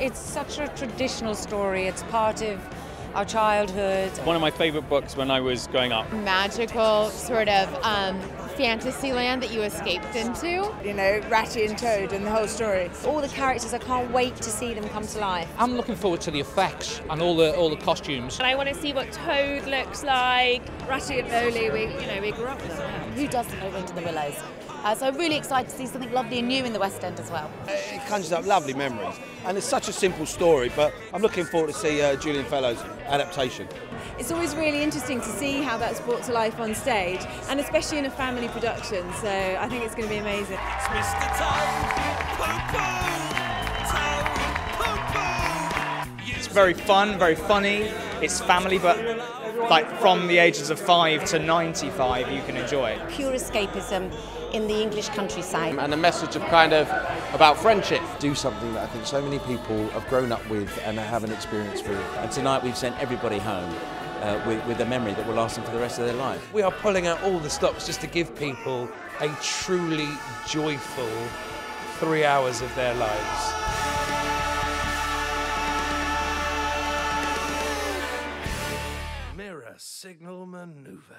It's such a traditional story. It's part of our childhood. One of my favourite books when I was growing up. Magical sort of um, fantasy land that you escaped into. You know, Ratty and Toad and the whole story. All the characters, I can't wait to see them come to life. I'm looking forward to the effects and all the all the costumes. And I want to see what Toad looks like. Ratty and Moley, we you know we grew up with them. Who doesn't know Into the Willows? Uh, so I'm really excited to see something lovely and new in the West End as well. It conjures up lovely memories, and it's such a simple story. But I'm looking forward to see uh, Julian Fellowes' adaptation. It's always really interesting to see how that's brought to life on stage, and especially in a family production. So I think it's going to be amazing. It's very fun, very funny. It's family, but like from the ages of five to 95, you can enjoy it. Pure escapism in the English countryside. And a message of kind of about friendship. Do something that I think so many people have grown up with and have an experience with. And tonight we've sent everybody home. Uh, with, with a memory that will last them for the rest of their life. We are pulling out all the stops just to give people a truly joyful three hours of their lives. Mirror signal maneuver.